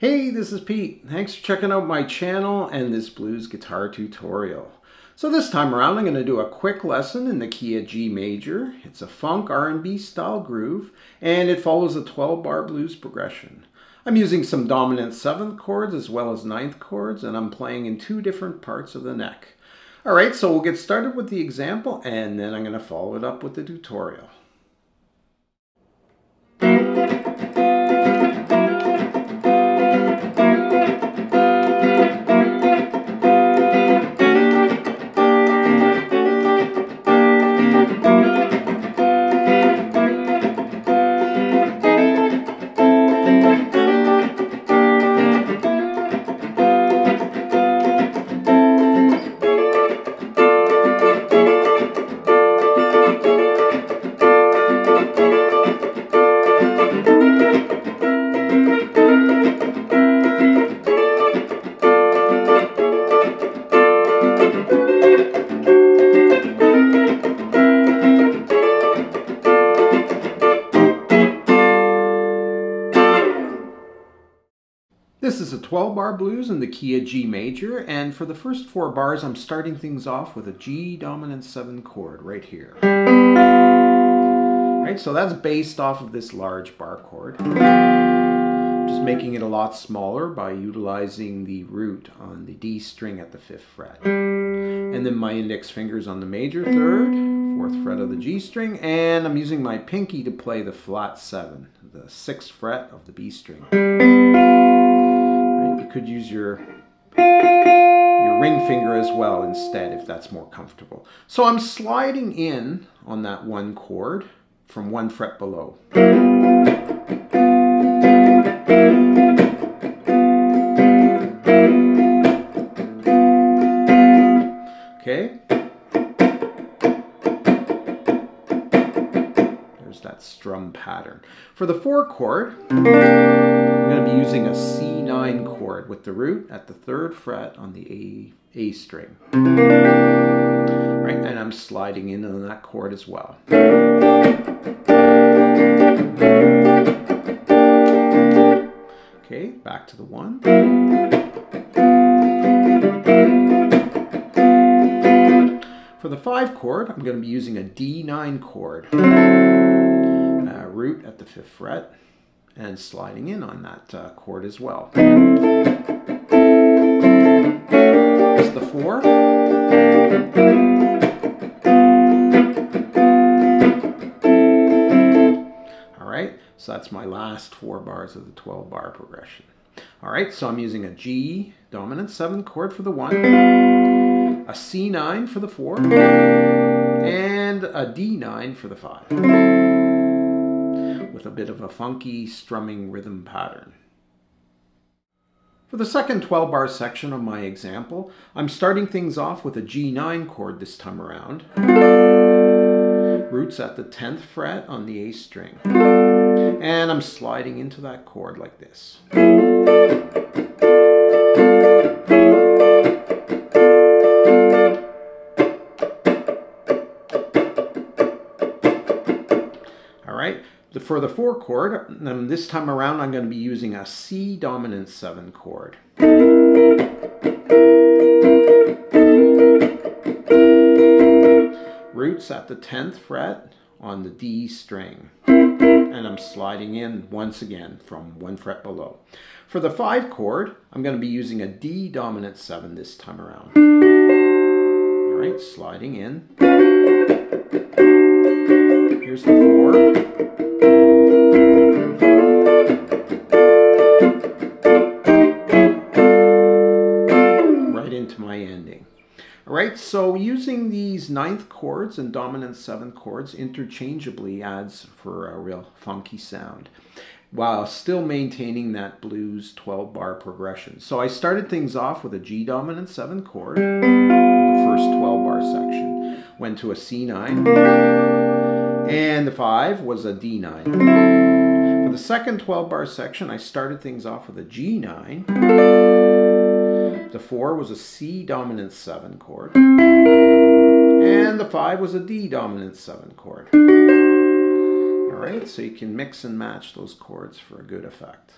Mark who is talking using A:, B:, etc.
A: Hey, this is Pete. Thanks for checking out my channel and this blues guitar tutorial. So this time around I'm going to do a quick lesson in the key of G major. It's a funk R&B style groove and it follows a 12 bar blues progression. I'm using some dominant 7th chords as well as ninth chords and I'm playing in two different parts of the neck. Alright, so we'll get started with the example and then I'm going to follow it up with the tutorial. This is a 12 bar blues in the key of G major and for the first four bars I'm starting things off with a G dominant 7 chord right here. Right, so that's based off of this large bar chord. Just making it a lot smaller by utilizing the root on the D string at the 5th fret. And then my index fingers on the major third, 4th fret of the G string, and I'm using my pinky to play the flat 7, the 6th fret of the B string could use your your ring finger as well instead if that's more comfortable. So I'm sliding in on that one chord from one fret below. Okay. There's that strum pattern. For the four chord, Using a C9 chord with the root at the third fret on the A, A string. Right, and I'm sliding in on that chord as well. Okay, back to the one. For the five chord, I'm going to be using a D9 chord. Uh, root at the fifth fret and sliding in on that uh, chord as well. It's the four. All right, so that's my last four bars of the 12 bar progression. All right, so I'm using a G dominant seven chord for the one, a C9 for the four, and a D9 for the five with a bit of a funky strumming rhythm pattern. For the second 12 bar section of my example, I'm starting things off with a G9 chord this time around. Roots at the 10th fret on the A string. And I'm sliding into that chord like this. For the four chord, um, this time around I'm going to be using a C dominant 7 chord. Roots at the 10th fret on the D string. And I'm sliding in once again from one fret below. For the 5 chord, I'm going to be using a D dominant 7 this time around. Alright, sliding in. Here's the 4. Right, into my ending. All right, so using these ninth chords and dominant seventh chords interchangeably adds for a real funky sound while still maintaining that blues 12 bar progression. So I started things off with a G dominant 7 chord the first 12 bar section. Went to a C9 and the 5 was a D9. For the second 12 bar section I started things off with a G9 the 4 was a C dominant 7 chord. And the 5 was a D dominant 7 chord. Alright, so you can mix and match those chords for a good effect.